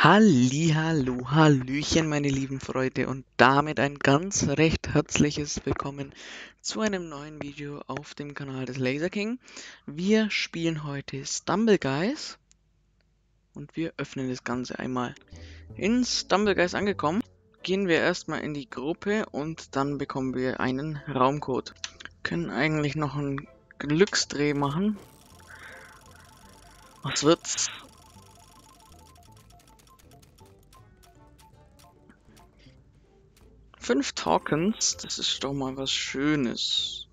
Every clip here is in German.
Hallihallo, Hallöchen, meine lieben Freunde und damit ein ganz recht herzliches Willkommen zu einem neuen Video auf dem Kanal des Laser King. Wir spielen heute Stumble Guys und wir öffnen das Ganze einmal. In Stumble Guys angekommen, gehen wir erstmal in die Gruppe und dann bekommen wir einen Raumcode. Können eigentlich noch einen Glücksdreh machen. Was wird's? Fünf Tokens, das ist doch mal was Schönes.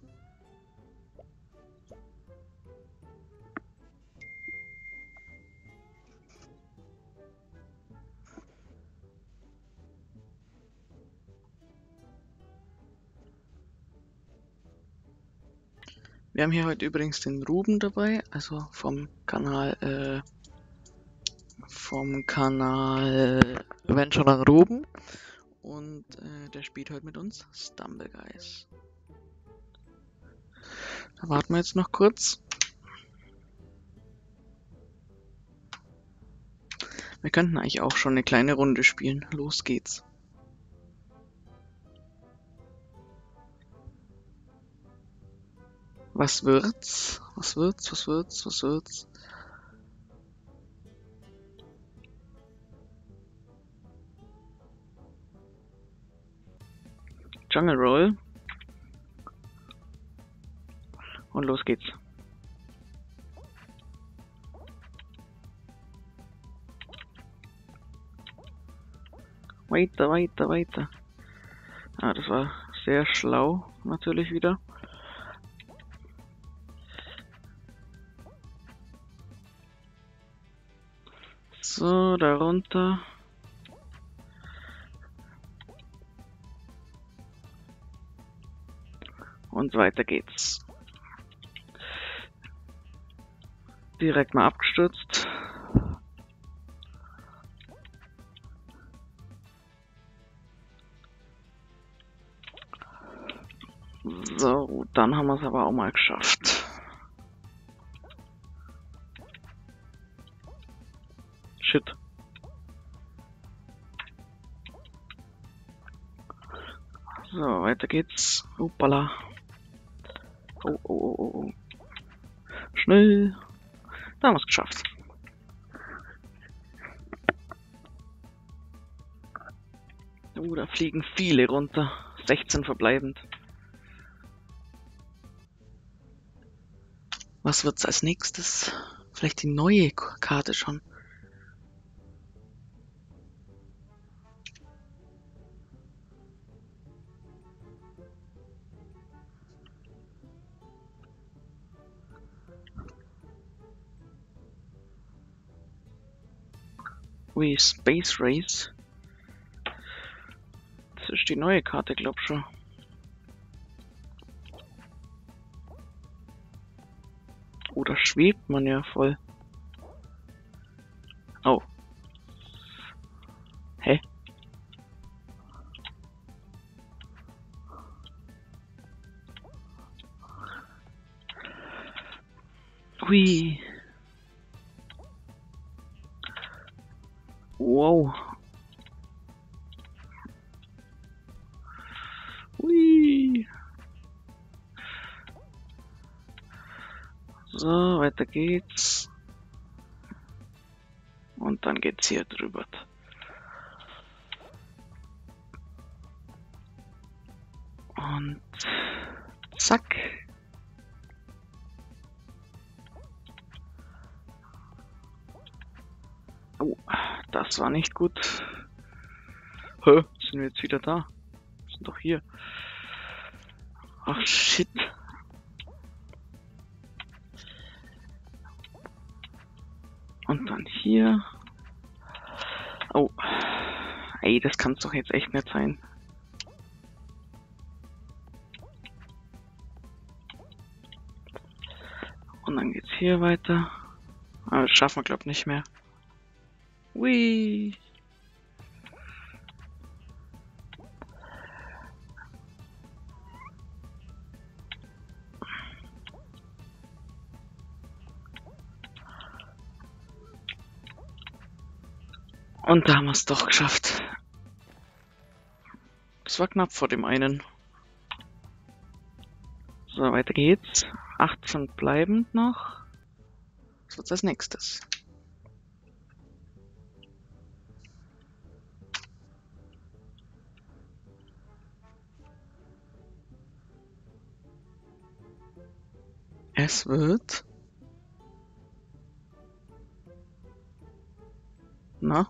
Wir haben hier heute übrigens den Ruben dabei, also vom Kanal, äh, vom Kanal Adventure Ruben und äh, der spielt heute mit uns Stumble Guys. Da warten wir jetzt noch kurz. Wir könnten eigentlich auch schon eine kleine Runde spielen. Los geht's. Was wird's? Was wird's? Was wird's? Was wird's? Jungle Roll. Und los geht's. Weiter, weiter, weiter. Ah, das war sehr schlau, natürlich wieder. So, darunter. Und weiter geht's. Direkt mal abgestürzt. So, dann haben wir es aber auch mal geschafft. Shit. So, weiter geht's. Hoppala. Oh, oh, oh, oh. Schnell. Da haben wir es geschafft. Oh, da fliegen viele runter. 16 verbleibend. Was wird's als nächstes? Vielleicht die neue Karte schon. Ui, Space Race. Das ist die neue Karte, glaub schon. Oh, da schwebt man ja voll. Oh. Hä? Hui. Wow. Hui. So, weiter geht's. Und dann geht's hier drüber. Und zack. Oh, das war nicht gut. Hä? Sind wir jetzt wieder da? Wir sind doch hier. Ach shit. Und dann hier. Oh. Ey, das kann's doch jetzt echt nicht sein. Und dann geht's hier weiter. Aber das schaffen wir glaub nicht mehr. Hui. Und da haben wir es doch geschafft. Es war knapp vor dem einen. So, weiter geht's. 18 bleibend noch. Was wird's als nächstes? Es wird. Na?